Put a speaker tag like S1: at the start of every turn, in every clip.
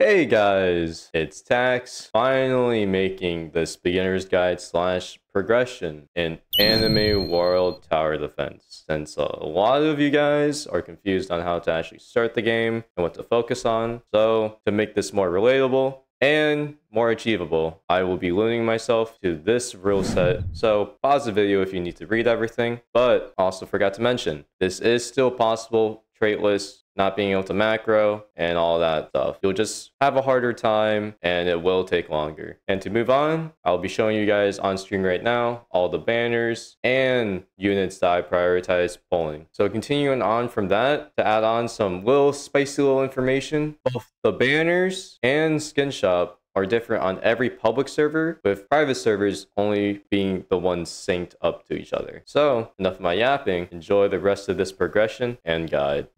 S1: Hey guys, it's Tax, finally making this beginner's guide slash progression in Anime World Tower Defense. Since a lot of you guys are confused on how to actually start the game and what to focus on, so to make this more relatable, and more achievable. I will be limiting myself to this rule set, so pause the video if you need to read everything, but also forgot to mention, this is still possible traitless not being able to macro and all that stuff. You'll just have a harder time and it will take longer. And to move on, I'll be showing you guys on screen right now all the banners and units that I prioritize pulling. So continuing on from that, to add on some little spicy little information, both the banners and skin shop are different on every public server, with private servers only being the ones synced up to each other. So, enough of my yapping, enjoy the rest of this progression and guide.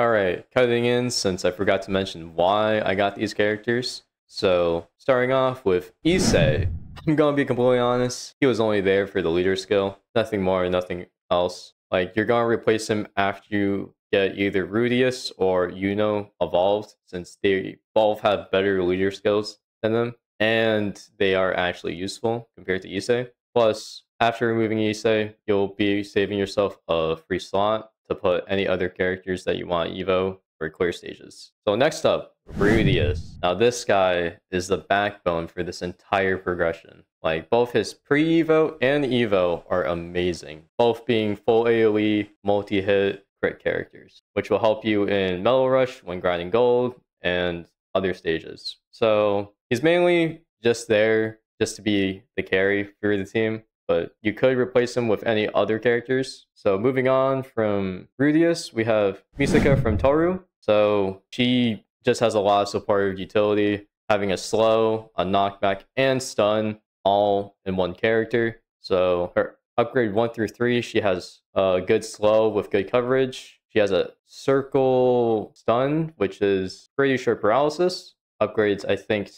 S1: Alright, cutting in since I forgot to mention why I got these characters. So, starting off with Issei, I'm gonna be completely honest, he was only there for the leader skill. Nothing more, nothing else. Like, you're gonna replace him after you get either Rudeus or Yuno evolved, since they both have better leader skills than them, and they are actually useful compared to Issei. Plus, after removing Issei, you'll be saving yourself a free slot to put any other characters that you want Evo for clear stages. So next up, Rudeus. Now this guy is the backbone for this entire progression. Like both his pre-Evo and Evo are amazing. Both being full AoE, multi-hit crit characters, which will help you in Metal Rush when grinding gold and other stages. So he's mainly just there just to be the carry for the team but you could replace him with any other characters. So moving on from Rudeus, we have Misaka from Toaru. So she just has a lot of supportive utility, having a slow, a knockback, and stun all in one character. So her upgrade one through three, she has a good slow with good coverage. She has a circle stun, which is pretty short paralysis. Upgrades, I think,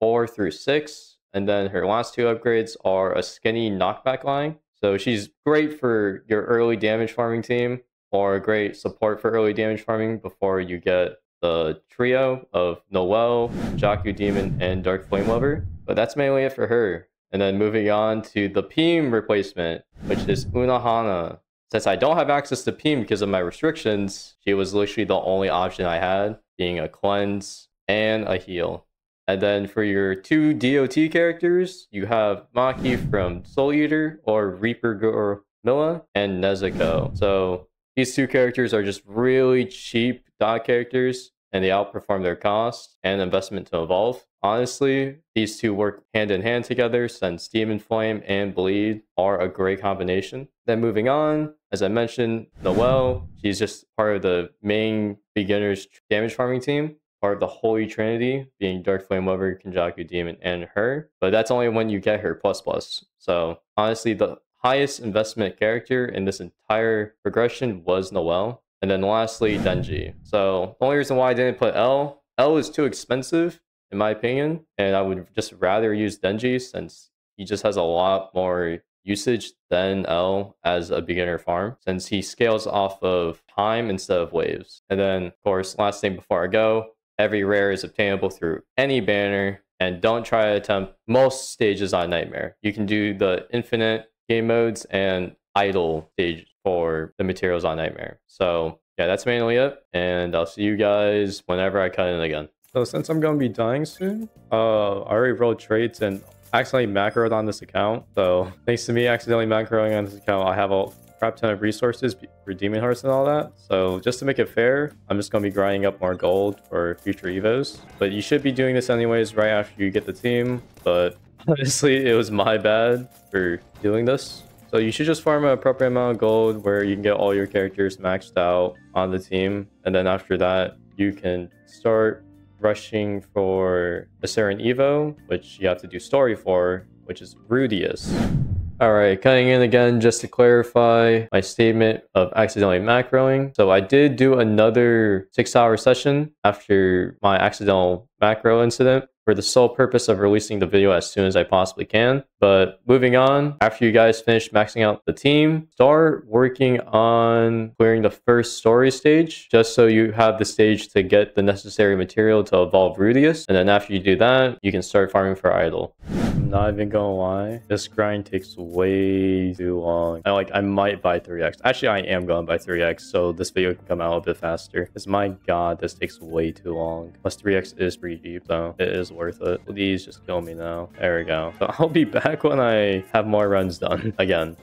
S1: four through six and then her last two upgrades are a skinny knockback line. So she's great for your early damage farming team or great support for early damage farming before you get the trio of Noel, Jaku Demon, and Dark Flame Lover. But that's mainly it for her. And then moving on to the Peem replacement, which is Unohana. Since I don't have access to Peem because of my restrictions, she was literally the only option I had, being a cleanse and a heal. And then for your two DOT characters, you have Maki from Soul Eater or Reaper Milla and Nezuko. So these two characters are just really cheap dot characters and they outperform their cost and investment to evolve. Honestly, these two work hand in hand together since Demon Flame and Bleed are a great combination. Then moving on, as I mentioned, Noelle, she's just part of the main beginners damage farming team part of the Holy Trinity, being Dark Flame Lover, Kenjaku Demon, and her. But that's only when you get her plus plus. So honestly, the highest investment character in this entire progression was Noelle. And then lastly, Denji. So the only reason why I didn't put L, L is too expensive in my opinion. And I would just rather use Denji since he just has a lot more usage than L as a beginner farm since he scales off of time instead of waves. And then, of course, last thing before I go, Every rare is obtainable through any banner, and don't try to attempt most stages on Nightmare. You can do the infinite game modes and idle stage for the materials on Nightmare. So yeah, that's mainly it, and I'll see you guys whenever I cut in again. So since I'm gonna be dying soon, uh, I already rolled traits and accidentally macroed on this account. So thanks to me accidentally macroing on this account, I have a crap ton of resources for demon hearts and all that. So just to make it fair, I'm just going to be grinding up more gold for future evos. But you should be doing this anyways right after you get the team. But honestly, it was my bad for doing this. So you should just farm an appropriate amount of gold where you can get all your characters maxed out on the team. And then after that, you can start rushing for a Saren Evo, which you have to do story for, which is Rudeus. All right, cutting in again just to clarify my statement of accidentally macroing. So I did do another six hour session after my accidental macro incident. For the sole purpose of releasing the video as soon as I possibly can. But moving on, after you guys finish maxing out the team, start working on clearing the first story stage, just so you have the stage to get the necessary material to evolve Rudeus. And then after you do that, you can start farming for idol. Not even gonna lie, this grind takes way too long. I like I might buy 3x. Actually, I am going to buy 3x, so this video can come out a bit faster. Because my god, this takes way too long. Plus 3x is pretty deep, so it is worth it. Please just kill me now. There we go. So I'll be back when I have more runs done again.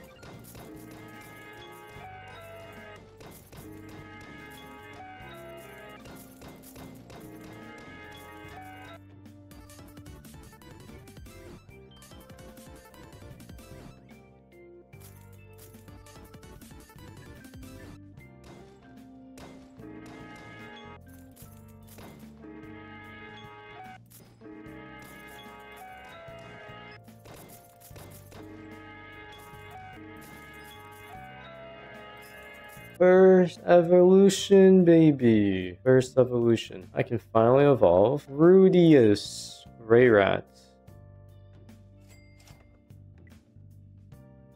S1: First evolution, baby. First evolution. I can finally evolve Rudeus Greyrat.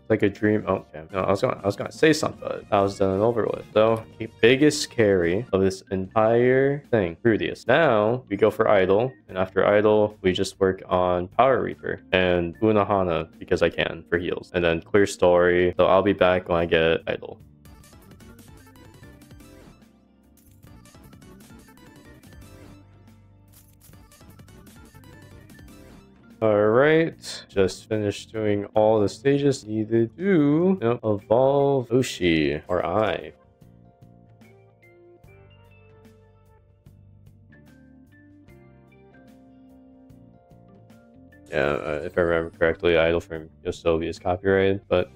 S1: Like a dream. Oh, okay. No, I was gonna, I was gonna say something, but I was done and over with. So, the biggest carry of this entire thing, Rudeus. Now we go for Idol, and after Idol, we just work on Power Reaper and Unohana because I can for heals, and then Clear Story. So I'll be back when I get Idol. Alright, just finished doing all the stages needed to know, evolve Oshi, or I. Yeah, uh, if I remember correctly, Idol from YOASOBI is copyrighted, but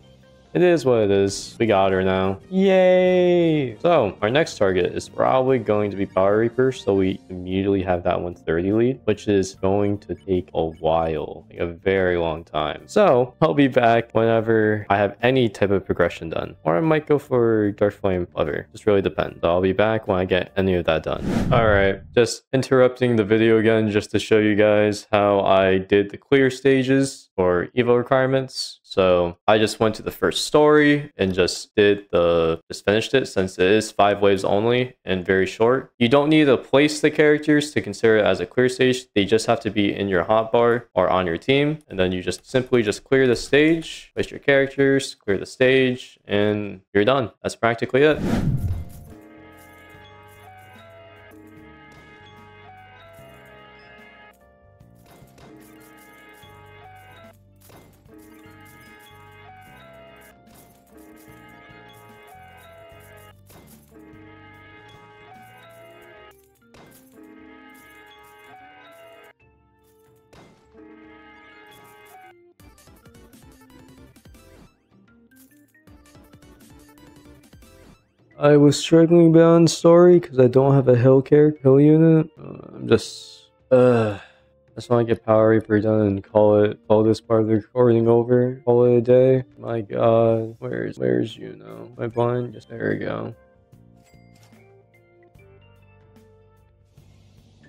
S1: it is what it is. We got her now. Yay! So, our next target is probably going to be Power Reaper, so we immediately have that 130 lead, which is going to take a while, like a very long time. So, I'll be back whenever I have any type of progression done. Or I might go for Dark Flame Lover. Just really depends. So I'll be back when I get any of that done. Alright, just interrupting the video again just to show you guys how I did the clear stages for Evo requirements. So I just went to the first story and just did the just finished it since it is five waves only and very short. You don't need to place the characters to consider it as a clear stage. They just have to be in your hotbar or on your team. And then you just simply just clear the stage, place your characters, clear the stage, and you're done. That's practically it. I was struggling beyond story because I don't have a hill character, hill unit. Uh, I'm just, uh, I just want to get Power Reaper done and call it, call this part of the recording over, call it a day. My god, where's, where's you know? My blind? Just, there we go.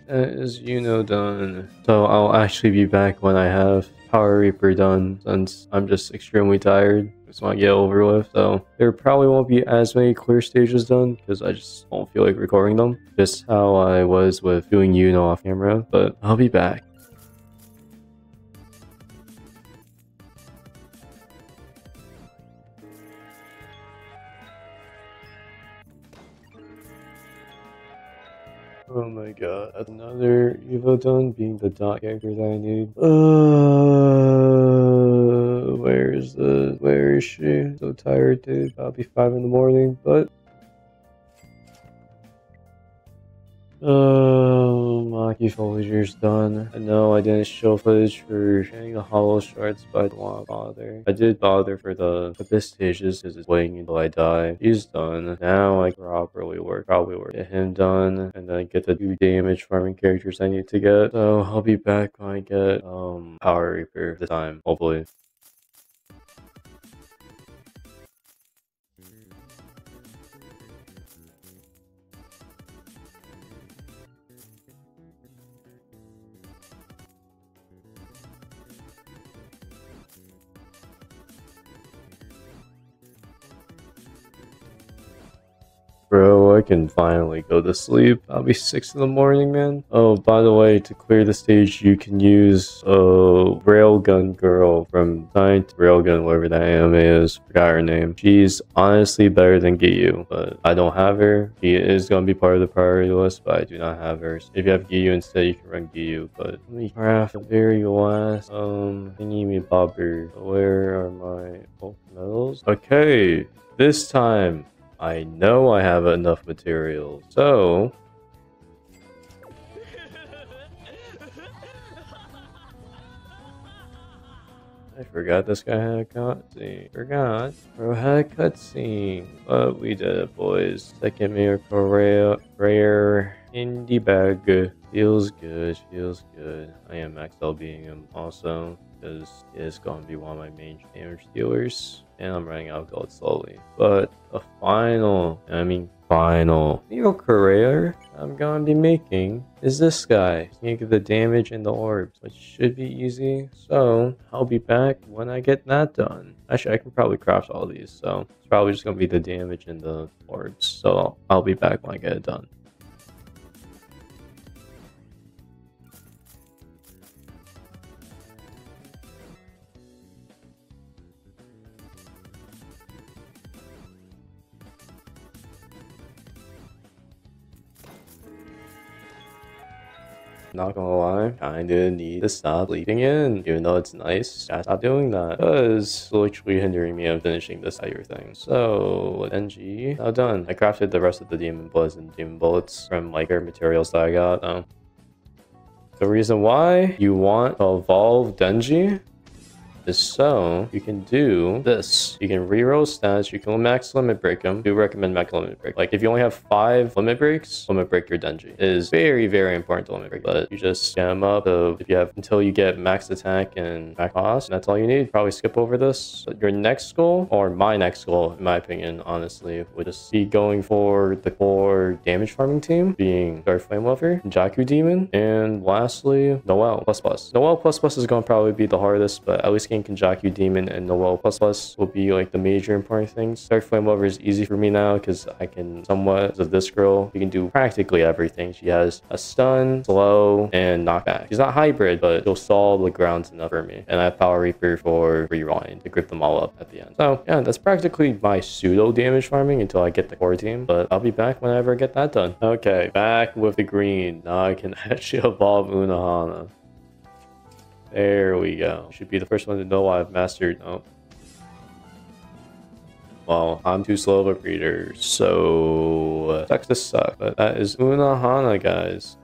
S1: That is you know done. So I'll actually be back when I have Power Reaper done since I'm just extremely tired. Just want to get over with. So there probably won't be as many clear stages done because I just don't feel like recording them. Just how I was with doing you know off camera. But I'll be back. Oh my god, another Evo done being the dot character that I need. Uh, is the, where is she? So tired, dude. I'll be five in the morning, but. Oh, Maki Foliage's done. I know I didn't show footage for getting the hollow shards, but I don't want to bother. I did bother for the abyss stages because it's waiting until I die. He's done. Now I properly work, probably work. Get him done, and then get the two damage farming characters I need to get. So I'll be back when I get um Power Reaper this time, hopefully. Bro, I can finally go to sleep. I'll be 6 in the morning, man. Oh, by the way, to clear the stage, you can use a Railgun Girl from Giant Railgun, whatever that anime is. Forgot her name. She's honestly better than Giyu, but I don't have her. She is going to be part of the priority list, but I do not have her. So if you have Giyu instead, you can run Giyu, but let me craft the very last, um, thingy me bobber. Where are my bulk metals? Okay, this time I know I have enough materials. So I forgot this guy had a cutscene. Forgot. Bro had a cutscene. But we did it, boys. Second miracle rare, rare indie bag. Feels good. Feels good. I am XL being him also because it's going to be one of my main damage dealers. And I'm running out of gold slowly. But a final, I mean final Neo career I'm to be making is this guy. Get the damage and the orbs, which should be easy. So I'll be back when I get that done. Actually, I can probably craft all these. So it's probably just to be the damage and the orbs. So I'll be back when I get it done. Not gonna lie, kinda need to stop bleeding in, even though it's nice. Gotta stop doing that, because it's literally hindering me of finishing this entire thing. So, NG, now done. I crafted the rest of the demon bloods and demon bullets from like materials that I got. The reason why you want to evolve Denji is so you can do this. You can reroll stats. You can max limit break them. do recommend max limit break. Like if you only have five limit breaks, limit break your Denji. It is very, very important to limit break. But you just get them up. So if you have until you get max attack and max cost, that's all you need. Probably skip over this. But your next goal, or my next goal, in my opinion, honestly, would just be going for the core damage farming team, being Dark Flame Lover, Jaku Demon, and lastly, Noel plus plus. Noel plus plus is going to probably be the hardest, but at least getting Kenjaku Demon and Noel plus plus will be like the major important things. Dark Flame Lover is easy for me now because I can somewhat, of this girl, you can do practically everything. She has a stun, slow, and knockback. She's not hybrid, but she'll stall the grounds enough for me. And I have Power Reaper for rewind to grip them all up at the end. So yeah, that's practically my pseudo damage farming until I get the core team, but I'll be back whenever I get that done. Okay, back with the green. Now I can actually evolve Unohana. There we go. Should be the first one to know I've mastered. Oh. Well, I'm too slow of a breeder, so uh, sucks to suck. But that is Unohana, guys.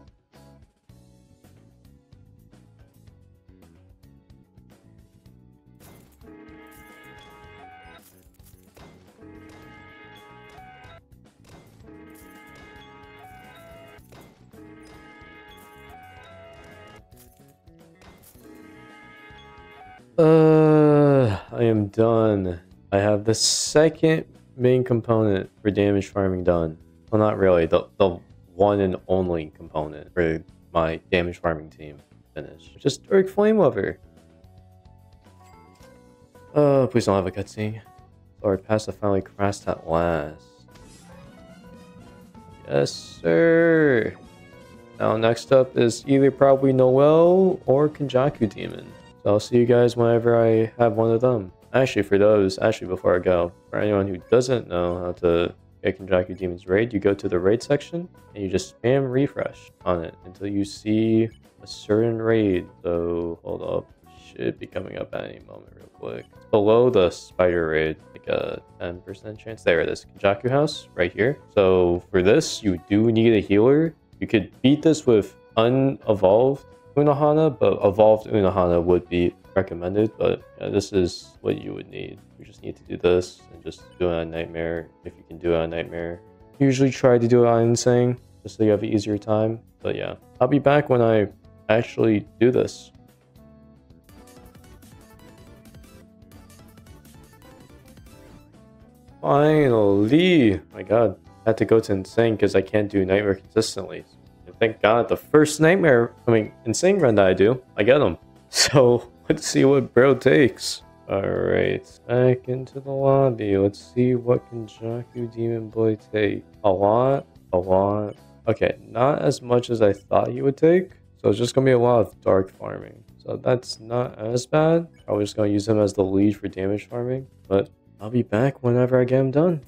S1: Uh, I am done. I have the second main component for damage farming done. Well, not really. The, the one and only component for my damage farming team finished. Just Dark Flame Lover. Uh, please don't have a cutscene. Sorry, pass the finally crashed at last. Yes, sir. Now, next up is either probably Noel or Kenjaku Demon. So I'll see you guys whenever I have one of them. Actually, for those, actually before I go, for anyone who doesn't know how to get Kenjaku Demon's raid, you go to the raid section and you just spam refresh on it until you see a certain raid. So hold up, should be coming up at any moment real quick. Below the spider raid, like a 10% chance. There it is, Kenjaku House right here. So for this, you do need a healer. You could beat this with unevolved Unohana, but evolved Unohana would be recommended. But yeah, this is what you would need. You just need to do this and just do it on Nightmare if you can do it on Nightmare. Usually try to do it on Insane just so you have an easier time. But yeah, I'll be back when I actually do this. Finally! My god, I had to go to Insane because I can't do Nightmare consistently thank God, the first nightmare, I mean, insane run that I do, I get them. So let's see what bro takes. Alright, back into the lobby. Let's see what Kenjaku Demon Boy take. A lot, a lot. Okay, not as much as I thought he would take. So it's just gonna be a lot of dark farming. So that's not as bad. I was just gonna use him as the lead for damage farming. But I'll be back whenever I get him done.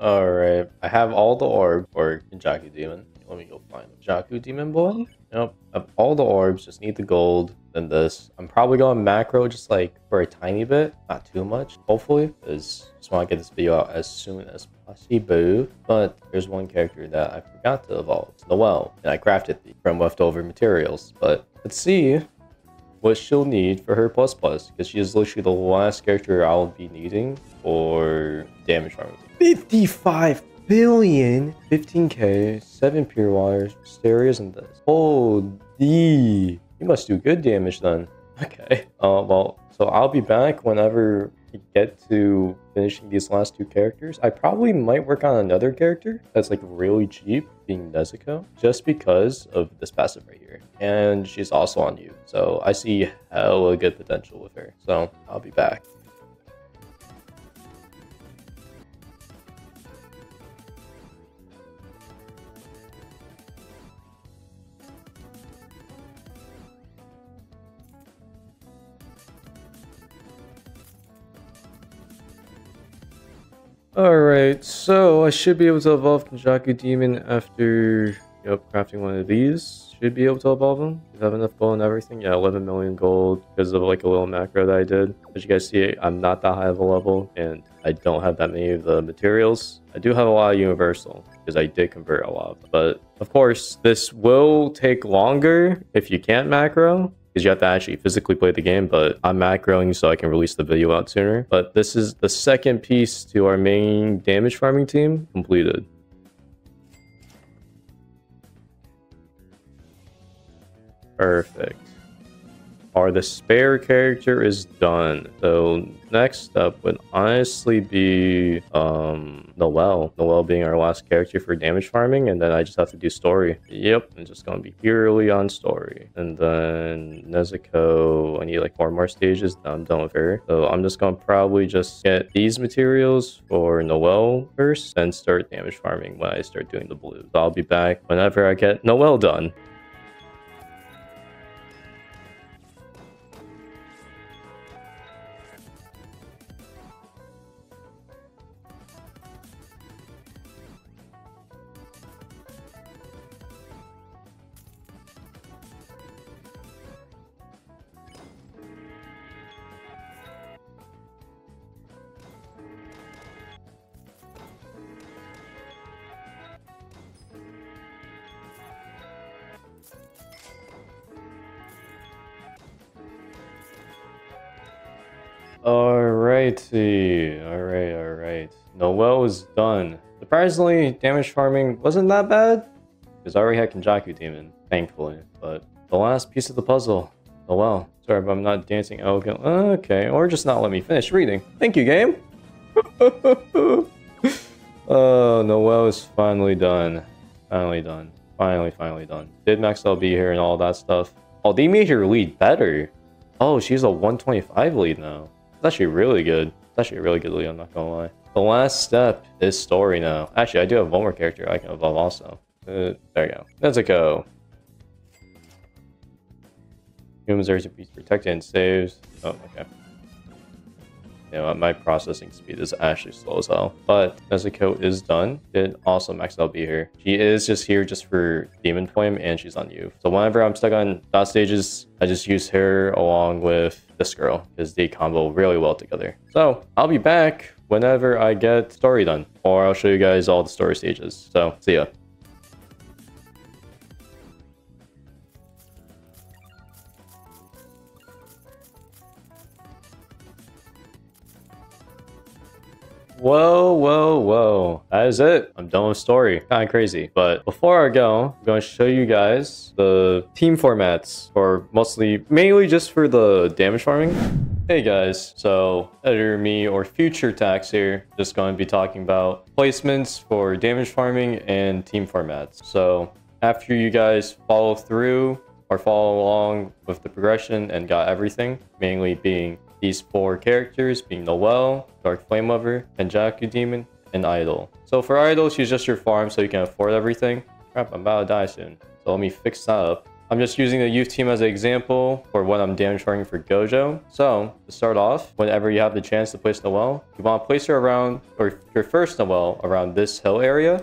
S1: Alright, I have all the orbs for Jaku Demon. Let me go find them. Jaku Demon Boy? Yep, all the orbs, just need the gold, then this. I'm probably going macro just like for a tiny bit, not too much, hopefully, because just want to get this video out as soon as possible. But there's one character that I forgot to evolve, Noelle, and I crafted from leftover materials. But let's see what she'll need for her plus plus, because she is literally the last character I'll be needing for damage farming. 55 billion 15k 7 pure wires stereos and this. Oh d you must do good damage then. Okay. Uh well so i'll be back whenever we get to finishing these last two characters. I probably might work on another character that's like really cheap being nezuko just because of this passive right here and she's also on you. So i see hella good potential with her. So i'll be back. Alright, so I should be able to evolve Kenjaku Demon after yep, crafting one of these. Should be able to evolve them. I have enough gold and everything. Yeah, 11 million gold because of like a little macro that I did. As you guys see, I'm not that high of a level and I don't have that many of the materials. I do have a lot of universal because I did convert a lot. But of course, this will take longer if you can't macro because you have to actually physically play the game, but I'm macroing so I can release the video out sooner. But this is the second piece to our main damage farming team completed. Perfect or the spare character is done. So next up would honestly be um, Noelle. Noelle being our last character for damage farming, and then I just have to do story. Yep, I'm just gonna be purely on story. And then Nezuko, I need like four more stages, I'm done with her. So I'm just gonna probably just get these materials for Noelle first, then start damage farming when I start doing the blue. So I'll be back whenever I get Noelle done. Alrighty. Alright, alright. Noelle is done. Surprisingly, damage farming wasn't that bad. Because I already had Kenjaku Demon, thankfully. But the last piece of the puzzle. Oh well. Sorry if I'm not dancing elegant. Okay, or just not let me finish reading. Thank you, game. oh, Noelle is finally done. Finally done. Finally, finally done. Did Maxwell be here and all that stuff? Oh, they made her lead better. Oh, she's a 125 lead now. It's actually really good. It's actually a really good lead, I'm not gonna lie. The last step is story now. Actually, I do have one more character I can evolve also. Uh, there you go. Nezuko. Humans are protected and saved. Oh, okay. You know, my processing speed is actually slow as hell. But Nezuko is done. Did also max LB here. She is just here just for Demon Flame and she's on you. So whenever I'm stuck on dot stages, I just use her along with this girl because they combo really well together. So I'll be back whenever I get story done or I'll show you guys all the story stages. So see ya. Whoa, whoa, whoa. That is it. I'm done with story. Kind of crazy. But before I go, I'm going to show you guys the team formats for mostly, mainly just for the damage farming. Hey guys, so editor me or future tax here, just going to be talking about placements for damage farming and team formats. So after you guys follow through or follow along with the progression and got everything, mainly being these four characters, being Noelle, Dark Flame Lover, Kenjaku Demon, and Idol. So for Idol, she's just your farm so you can afford everything. Crap, I'm about to die soon. So let me fix that up. I'm just using the youth team as an example for what I'm damage farming for Gojo. So to start off, whenever you have the chance to place Noelle, you want to place her around, or your first Noelle around this hill area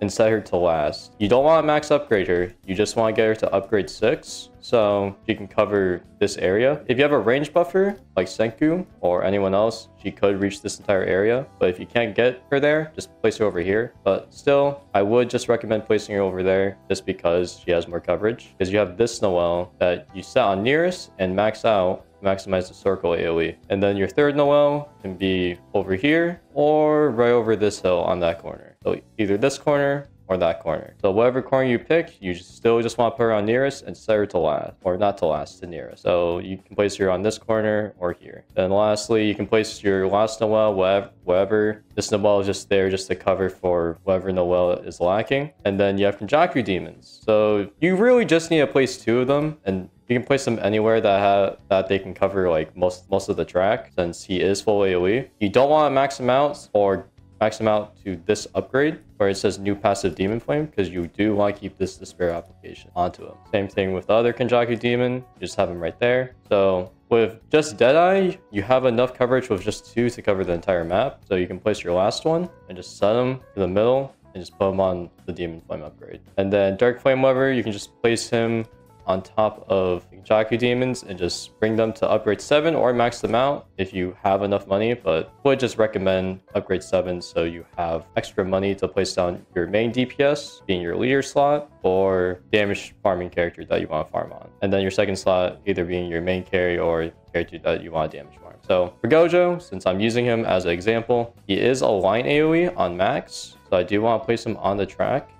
S1: and set her to last. You don't want to max upgrade her. You just want to get her to upgrade 6 so she can cover this area. If you have a range buffer like Senku or anyone else, she could reach this entire area. But if you can't get her there, just place her over here. But still, I would just recommend placing her over there just because she has more coverage. Because you have this Noelle that you set on nearest and max out maximize the circle AoE. And then your third Noelle can be over here or right over this hill on that corner. So either this corner or that corner. So whatever corner you pick, you still just want to put her on nearest and set her to last, or not to last, to nearest. So you can place her on this corner or here. Then lastly, you can place your last Noelle, whatever, whatever. This Noelle is just there just to cover for whatever Noelle is lacking. And then you have Kenjaku Demons. So you really just need to place two of them and you can place them anywhere that have that they can cover like most most of the track since he is full AoE. You don't want to max him out or max them out to this upgrade where it says new passive demon flame because you do want to keep this despair application onto him. Same thing with the other Kenjaku demon, you just have him right there. So with just Deadeye, you have enough coverage with just two to cover the entire map. So you can place your last one and just set him to the middle and just put him on the demon flame upgrade. And then Dark Flame Lover, you can just place him on top of Jaku demons and just bring them to upgrade 7 or max them out if you have enough money, but would just recommend upgrade 7 so you have extra money to place down your main DPS, being your leader slot, or damage farming character that you want to farm on. And then your second slot either being your main carry or character that you want to damage farm. So for Gojo, since I'm using him as an example, he is a line AoE on max, so I do want to place him on the track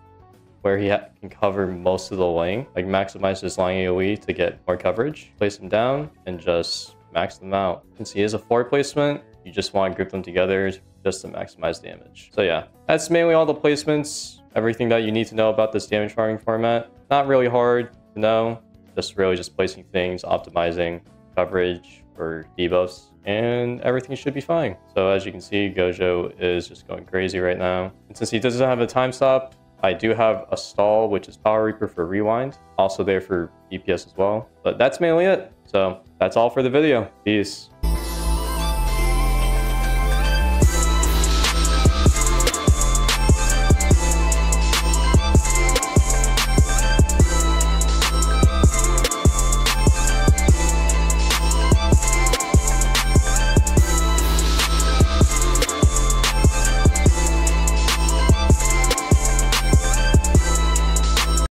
S1: where he can cover most of the lane, like maximize his line AoE to get more coverage, place him down, and just max them out. Since he is a four placement, you just want to group them together just to maximize damage. So yeah, that's mainly all the placements, everything that you need to know about this damage farming format. Not really hard to know, just really just placing things, optimizing coverage for debuffs, and everything should be fine. So as you can see, Gojo is just going crazy right now. And since he doesn't have a time stop, I do have a stall, which is Power Reaper for rewind, also there for DPS as well. But that's mainly it. So that's all for the video. Peace.